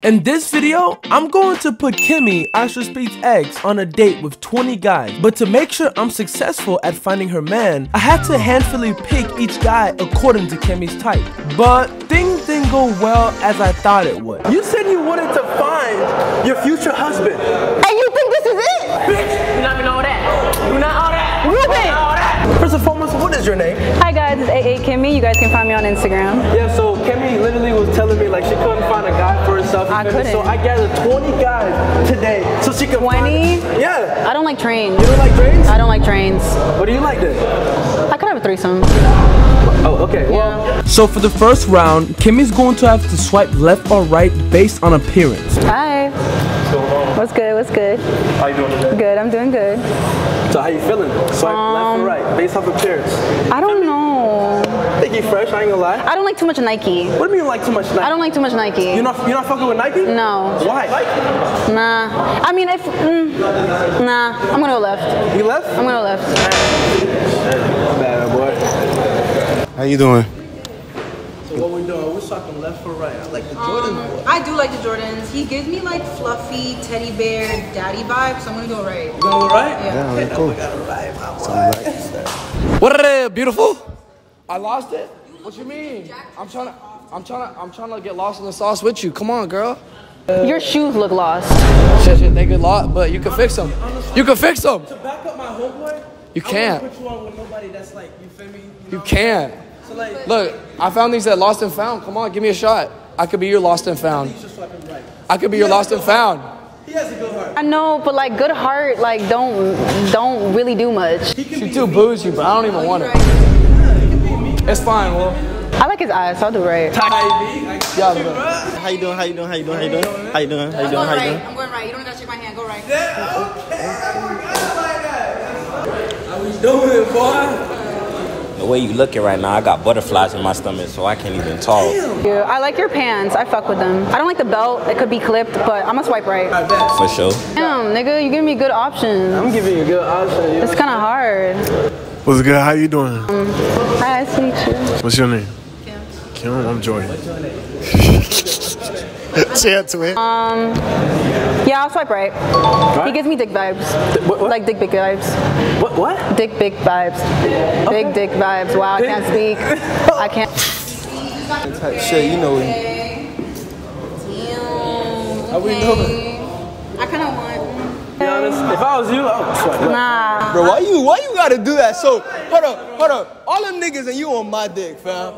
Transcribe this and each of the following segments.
In this video, I'm going to put Kimmy, IShowSpeed's ex, on a date with 20 guys. But to make sure I'm successful at finding her man, I had to handfully pick each guy according to Kimmy's type. But things didn't go well as I thought it would. You said you wanted to find your future husband. And you think this is it? Bitch, you not even know that. You not all that. You First and foremost, what is your name? Hi guys, it's AA Kimmy. You guys can find me on Instagram. Yeah, so Kimmy literally was telling me like she couldn't find a guy for herself. I couldn't. So I gathered 20 guys today so she could 20? Find, yeah. I don't like trains. You don't like trains? I don't like trains. What do you like then? I could have a threesome. Oh, okay. Well, Yeah. So for the first round, Kimmy's going to have to swipe left or right based on appearance. Hi. Um, What's good? What's good? how you doing today? Good. I'm doing good. So how you feeling? Swipe left Um, or right based off appearance. I don't know. I think you fresh. I ain't gonna lie. I don't like too much Nike. What do you mean like too much Nike? I don't like too much Nike. You're not you're not fucking with Nike? No. Why? Nah. I mean, if mm, nah, I'm gonna go left. You left? I'm gonna go left. Bad boy. How you doing? So what we doing? We're swiping left or right. I like the um, Jordan boy. I do like the Jordans. He gives me like fluffy teddy bear daddy vibes, so I'm gonna go right. You gonna go right? Yeah. Yeah, cool. What are they, beautiful? I lost it? What you mean? I'm trying to, I'm trying to, I'm trying to get lost in the sauce with you. Come on, girl. Your shoes look lost. Shit, shit, they get lost, but you can fix them. You can fix them. To back up my homeboy, You can't. wouldn't put you on with nobody that's like, you feel me? You, You know? can't. So like, Look, I found these at Lost and Found. Come on, give me a shot. I could be your Lost and Found. he's just swiping right. I could be your Lost and Found. He has a good heart. I know, but like good heart, like don't don't really do much. She too bougie, but I don't even oh, want it. It's fine, well. I like his eyes, so I'll do right. Yeah, but How you doing? How you doing? How you doing? How you doing? How you doing? How you doing? How you doing? I'm going right. You don't gotta shake my hand. Go right. How we doing, boy? The way you looking right now, I got butterflies in my stomach, so I can't even talk. Yeah, I like your pants. I fuck with them. I don't like the belt. It could be clipped, but I'm gonna swipe right. For sure. Damn, nigga, you giving me good options. I'm giving you a good option. You know? It's kind of hard. What's good? How you doing? Um, hi, nice to meet you. What's your name? Kim. Kim. I'm Jordan. Share to it. Um, yeah, I'll swipe right. He gives me dick vibes. What, what? Like dick big vibes. what? What? Dick big vibes. Big dick vibes. Wow, I can't speak. I can't. Shit, you know. How we doing? I kind of want. Be honest, if I was you, I would swipe left. Nah. Bro, why you why you gotta do that? So hold up, hold up. All them niggas and you on my dick, fam.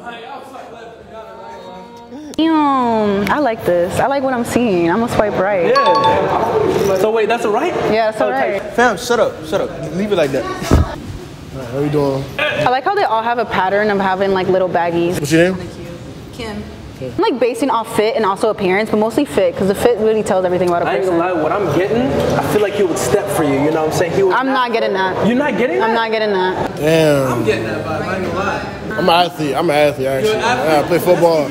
Damn, I like this. I like what I'm seeing. I'm gonna swipe right. Yeah. So wait, that's a right? Yeah, oh, that's alright. Fam, shut up, shut up. Leave it like that. How you doing? I like how they all have a pattern of having like little baggies. What's your name? Kim. I'm like basing off fit and also appearance, but mostly fit because the fit really tells everything about a I ain't gonna lie, what I'm getting, I feel like he would step for you, you know what I'm saying? He would I'm not getting that. You're not getting that? I'm not getting that. Damn. I'm getting that vibe, I ain't gonna lie. I'm an athlete. I'm an athlete, actually. You're an athlete? Yeah, I play football.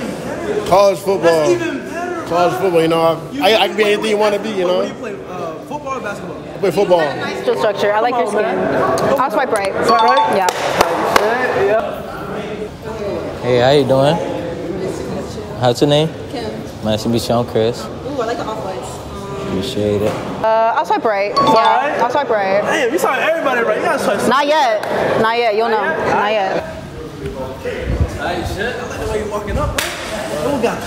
College football. That's even better. College football, you know. I, I can be anything you want to be, you What do you know. play, uh, football or basketball? I play football. Still structure. I like your skin. I'll swipe right. Swipe right? Yeah. Yeah. Hey, how you doing? How's your name? Kim. Nice to meet you. I'm Chris. Ooh, I like the off whites. Appreciate it. Uh, I'll swipe right. right? Yeah. I'll swipe right. Damn, you saw everybody right. You gotta swipe. Not yet. Not yet. You'll know. Not yet. Hey, shit. I like the way you walking up, bro. Oh, got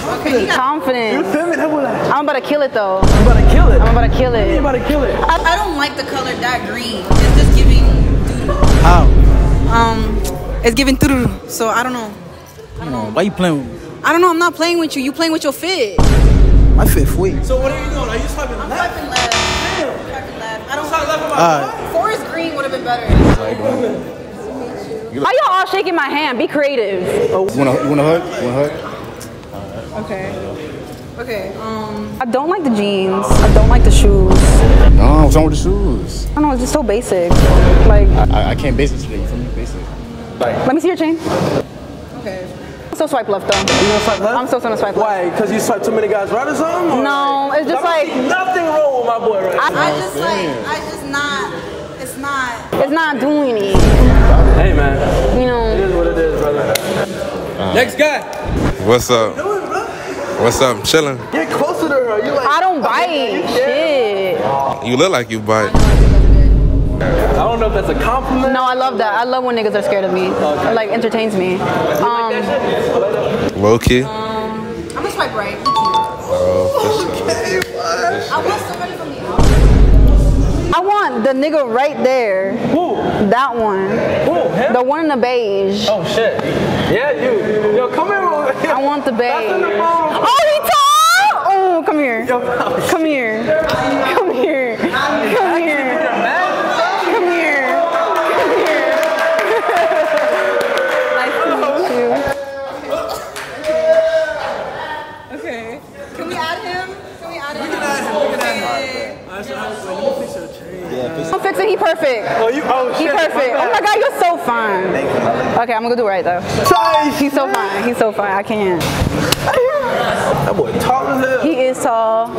confidence. You feel me? That was like, I'm about to kill it though. I'm about to kill it. I'm about to kill You it. about to kill it. I, I don't like the color that green. It's just giving. How? Um, it's giving through. So I don't know. I don't know. Why you playing with me? I don't know. I'm not playing with you. You playing with your fit. My fit sweet. So what are you doing? Are you swiping left? Swiping left. Swiping left. I don't. Swipe left or Alright. right? Forest green would have been better. Why y'all all shaking my hand? Be creative. You want to you wanna hug? You want to hug? Okay. Okay. Um. I don't like the jeans. I don't like the shoes. No, what's wrong with the shoes? I don't know. It's just so basic. Like, I, I can't base it today. You feel me? Basic. let me see your chain. Okay. I'm still swipe left though. You gonna swipe left? I'm still gonna swipe left. Why? Because you swipe too many guys right or something? or- No, it's just I like- see nothing wrong with my boy right now. I just like. I just not. It's not. It's not doing it. Hey, man. You know. is what it is, brother. next guy. What's up? Doing, bro? What's up? I'm chilling. Get closer closer to her. You like, I don't bite. Shit. You look like you bite. I don't know if that's a compliment. No, I love that. I love when niggas are scared of me. It like entertains me. Um, Low key. I'm gonna swipe right. He cute. I want somebody from the I want the nigga right there. Who? That one. Who? Him? The one in the beige. Oh shit. Yeah, you. Yo, come here. I want the beige. Oh, he tall! Oh, come here. Come here. Come here. Come here. Come here. Come here. nice to meet you. Okay. Can we add him? Can we add him? I'm fixing. He perfect. Oh, you. Oh He shit. perfect. Oh my god, you're so fine. Okay, I'm gonna do right though. Tight. He's so fine. He's so fine. I can't. That boy tall as hell. He is tall.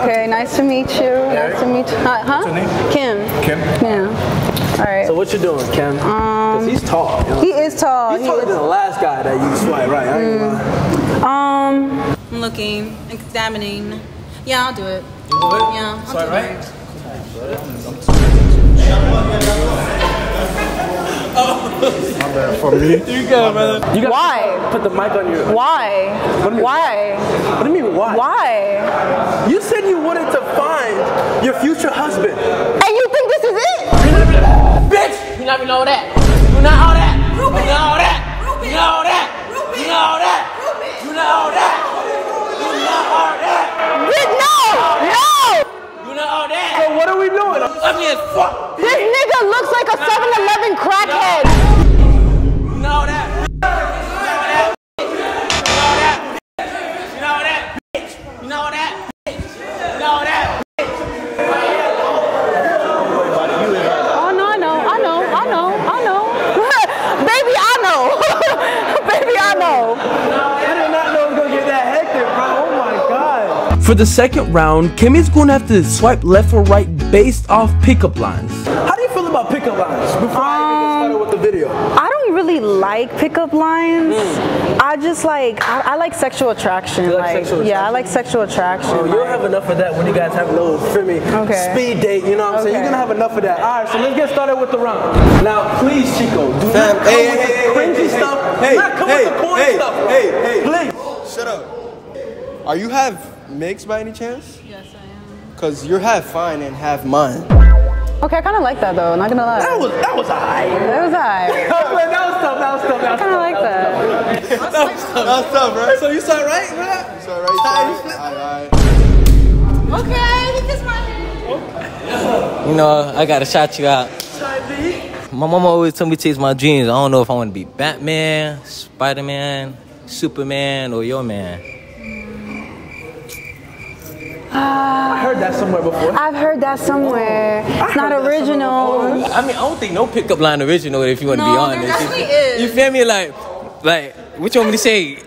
Okay, nice to meet you. Nice to meet you. Huh? huh? Kim. Kim? Yeah. All right. So what you doing, Kim? Cause he's tall. You know? he is tall. He's He taller is- than the last guy that you swipe right. I ain't gonna lie. um. I'm looking, examining. Yeah, I'll do it. You do it? Yeah, I'll Swipe do right. it. For me, You good, brother. You gotta Why? put the mic on your. Why? What you? Why? What do you mean why? Why? You said you wanted to find your future husband. And you think this is it? Bitch! You not even know that. You not all that. You know that. You know that. You know that. For the second round, Kimmy's gonna have to swipe left or right based off pickup lines. How do you feel about pickup lines? Before I even get um, started with the video. I don't really like pickup lines. Hmm. I just like I, I like sexual attraction. You like sexual yeah, I like sexual attraction. Oh, you'll have enough of that when you guys have a little, feel me, Okay. speed date, you know what I'm saying? You're gonna have enough of that. All right, so let's get started with the round. Now, please, Chico, do Fam, not come hey, with hey, the cringy hey, stuff. hey, do not come hey, with the corny hey, stuff, bro. hey, hey. Please. Shut up. Are you half mixed by any chance? Yes, I am. Cause you're half fine and half mine. Okay, I kind of like that though. Not gonna lie. That was, that was alright. That was alright. that was tough, that was tough, that was kind of like that. That's tough, That was tough, right? So you saw right, bro? It's all right. All right. Okay, he kissed my hand. You know, I gotta shout you out. My mama always told me to chase my dreams. I don't know if I want to be Batman, Spider Man, Superman, or your man. I heard that somewhere before. I've heard that somewhere. It's not heard that original. I mean, I don't think no pickup line original if you want to No, be there honest. definitely you, is. you feel me? Like, like, what you want me to say?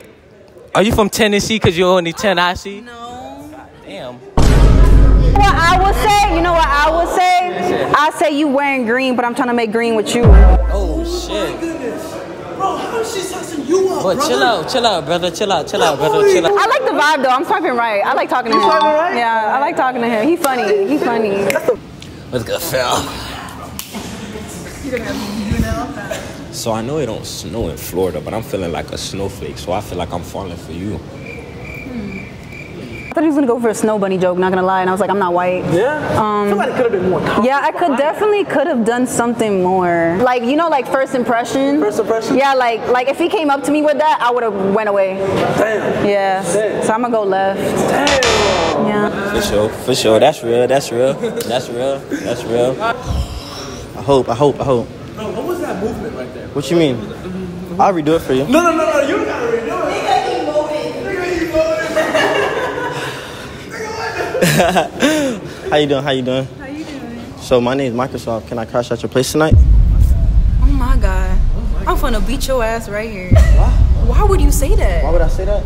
Are you from Tennessee? Cause you're only ten I see. No. Damn. What I would say, you know what I would say? I say you wearing green, but I'm trying to make green with you. Oh shit. Bro, how is she sussing you up, But brother? chill out, chill out, brother. Chill out, chill out, brother. Chill out. I like the vibe though. I'm swiping right. I like talking to You him. swiping right? Yeah, I like talking to him. He funny. He funny. Let's go, Phil. So I know it don't snow in Florida, but I'm feeling like a snowflake. So I feel like I'm falling for you. I thought he was gonna go for a snow bunny joke. Not gonna lie, and I was like, I'm not white. Yeah? Um, I feel like it could have been more. Yeah, I could definitely could have done something more. Like you know, like first impression. First impression? Yeah, like like if he came up to me with that, I would have went away. Damn. Yeah. Damn. So I'm gonna go left. Damn. Yeah. For sure, for sure. That's real. That's real. That's real. That's real. I hope, I hope, I hope. Bro, what was that movement right there? What you mean? I'll redo it for you. No, no, no, no. You gotta redo it. How you doing? How you doing? How you doing? So my name is Microsoft. Can I crash at your place tonight? Oh my god. I'm gonna beat your ass right here. Why would you say that? Why would I say that?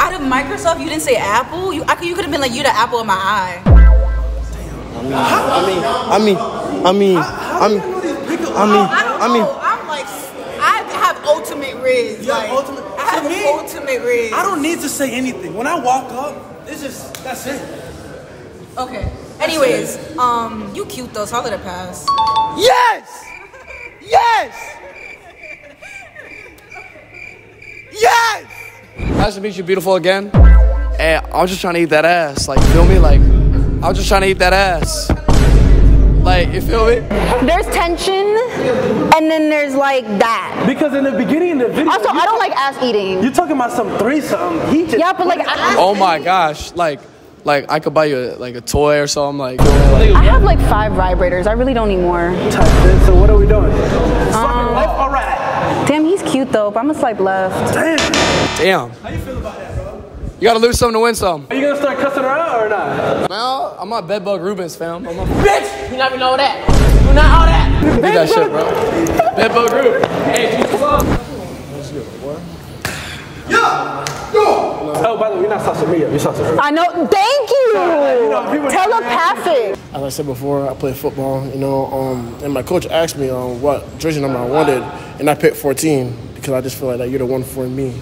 Out of Microsoft, you didn't say Apple. You, I could, you could have been like, you the apple of my eye. I mean, I mean, I mean, I mean, I mean, I don't I mean, know. I'm like, I have ultimate riz. You have like, ultimate- I have to me- ultimate roommate raised. I don't need to say anything. When I walk up, it's just that's it. Okay. Anyways, um, you cute though, so I'll let it pass. Yes! Yes! Yes! Nice to meet you, beautiful again. And I was just trying to eat that ass. Like, feel me? Like, I was just trying to eat that ass. Like, you feel me? There's tension, and then there's like that. Because in the beginning of the video, Also, I don't like ass eating. You're talking about some threesome. He just Yeah, but like I, Oh my gosh. Like, like I could buy you a, like a toy or something. Like, I have like five vibrators. I really don't need more. So what are we doing? Um, life, all right. Damn, he's cute though, but I'm gonna swipe left. Damn. damn. How you feel about that, bro? You gotta lose some to win some. Are you gonna start cussing her out or not? Now, I'm not Bedbug Rubens, fam. I'm not Bitch, you not even know that. You not all that. do that shit, bro. Bedbug Rubens. Hey, you come Oh, by the way, you're not saucing me up. You're saucing her. I know. Thank you. know, Telepathic. As I said before, I played football, you know, um, and my coach asked me um, what jersey number I wanted, and I picked 14 because I just feel like that you're the one for me.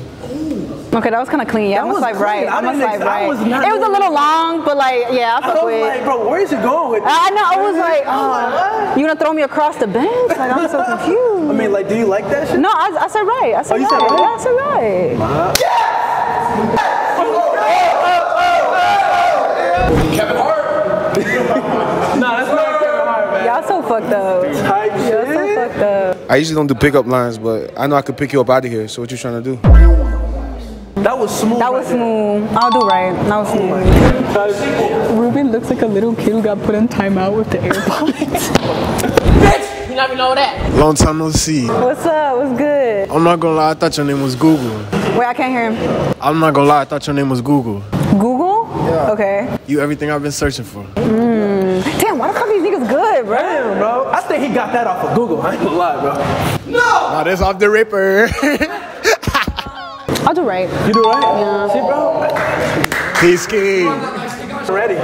Okay, that was kind of clean. Yeah, That I'm gonna was swipe right. clean. I I'm gonna didn't swipe ex- I right. was not it was a little long, but like, yeah, I I fuck was with. like, bro, where's it going with this? I know. I was like, oh, you gonna throw me across the bench? Like, I'm so confused. I mean, like, do you like that shit? No, I, I said right. I said Oh, you right. said right? Yeah, I said right. Kevin Hart. Nah, that's not Kevin Hart, man. Y'all so fucked up. Type Y'all so fucked up. I usually don't do pickup lines, but I know I could pick you up out of here. So what you trying to do? That was smooth. That was right there. smooth. I'll do right. That was smooth. Ruben looks like a little kid who got put in timeout with the AirPods. Bitch, you not even know that. Long time no see. What's up? What's good? I'm not gonna lie, I thought your name was Google. Wait, I can't hear him. I'm not gonna lie, I thought your name was Google. Google? Yeah. Okay. You everything I've been searching for. Mm. Damn, why the fuck these niggas good, bro? Damn, bro. I think he got that off of Google. I ain't gonna lie, bro. No. Now this off the ripper. I'll do right. You do right? Yeah. See, bro? He's king. Ready.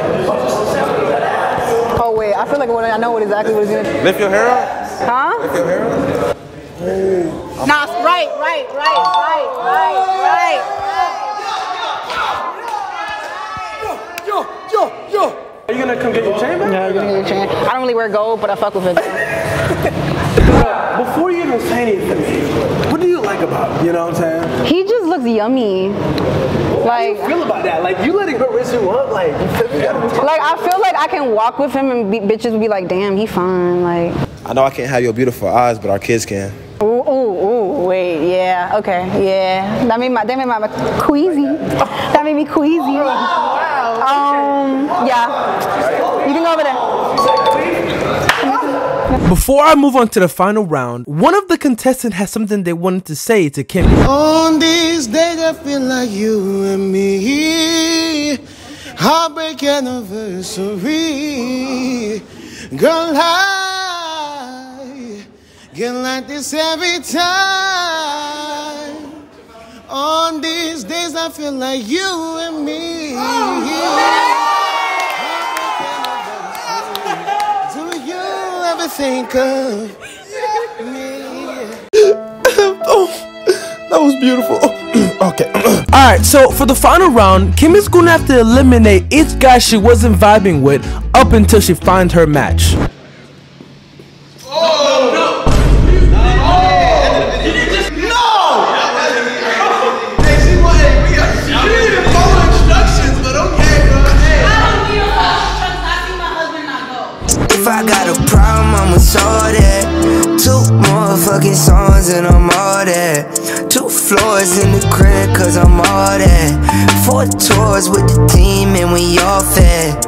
Oh wait, I feel like what I know what exactly what he's gonna. Lift your hair up. Huh? Lift your hair up. Nah, right, right, right, right, right, right. Yo, yo, yo. Are you gonna come get your chain back? Yeah, you're gonna get your chain. I don't really wear gold, but I fuck with it. Before you even say anything, what do you like about him? You know what I'm saying? He just looks yummy. Like, Feel about that? Like you letting her raise you up? Like you feel me? like I feel like I can walk with him and be, bitches would be like, damn, he fine. Like, I know I can't have your beautiful eyes, but our kids can. ooh, ooh, ooh, wait, yeah, okay, yeah. That made my, that made my, my queasy. That made me queasy. Um, yeah. You can go over there. Before I move on to the final round, one of the contestants has something they wanted to say to Kimmy. On these days, I feel like you and me. Heartbreak anniversary. Girl, I get like this every time. On these days, I feel like you and me. Do think of oh, That was beautiful. okay. Alright, so for the final round, Kim is gonna have to eliminate each guy she wasn't vibing with up until she finds her match. And I'm all that. Two floors in the crib, cause I'm all that. Four tours with the team and we all fed.